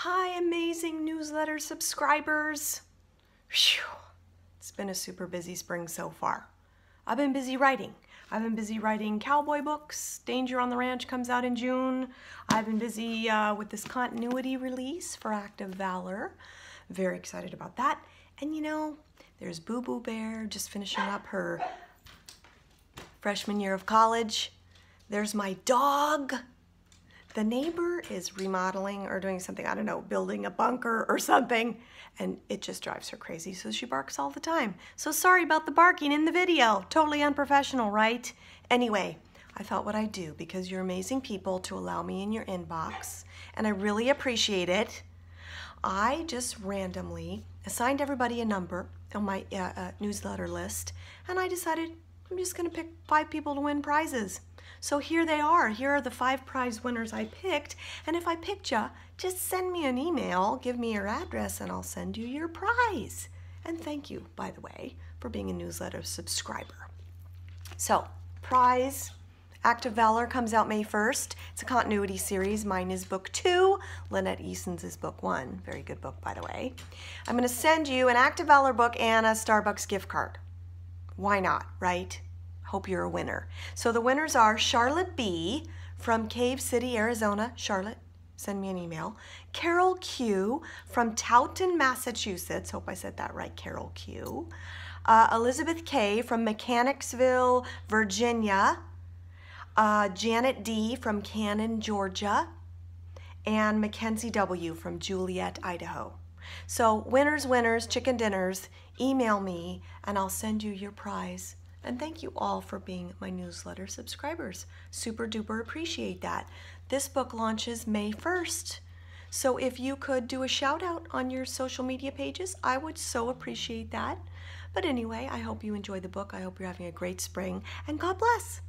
Hi, amazing newsletter subscribers. It's been a super busy spring so far. I've been busy writing. I've been busy writing cowboy books. Danger on the Ranch comes out in June. I've been busy uh, with this continuity release for Act of Valor. Very excited about that. And you know, there's Boo Boo Bear just finishing up her freshman year of college. There's my dog. The neighbor is remodeling or doing something, I don't know, building a bunker or something, and it just drives her crazy, so she barks all the time. So sorry about the barking in the video. Totally unprofessional, right? Anyway, I thought what I'd do because you're amazing people to allow me in your inbox, and I really appreciate it. I just randomly assigned everybody a number on my uh, uh, newsletter list, and I decided I'm just going to pick five people to win prizes. So here they are. Here are the five prize winners I picked. And if I picked you, just send me an email, give me your address, and I'll send you your prize. And thank you, by the way, for being a newsletter subscriber. So, prize. Act of Valor comes out May 1st. It's a continuity series. Mine is book two. Lynette Eason's is book one. Very good book, by the way. I'm going to send you an Act of Valor book and a Starbucks gift card. Why not, right? Hope you're a winner. So the winners are Charlotte B. from Cave City, Arizona. Charlotte, send me an email. Carol Q. from Taunton, Massachusetts. Hope I said that right, Carol Q. Uh, Elizabeth K. from Mechanicsville, Virginia. Uh, Janet D. from Canon, Georgia. And Mackenzie W. from Juliet, Idaho. So winners, winners, chicken dinners, email me and I'll send you your prize. And thank you all for being my newsletter subscribers. Super duper appreciate that. This book launches May 1st. So if you could do a shout out on your social media pages, I would so appreciate that. But anyway, I hope you enjoy the book. I hope you're having a great spring and God bless.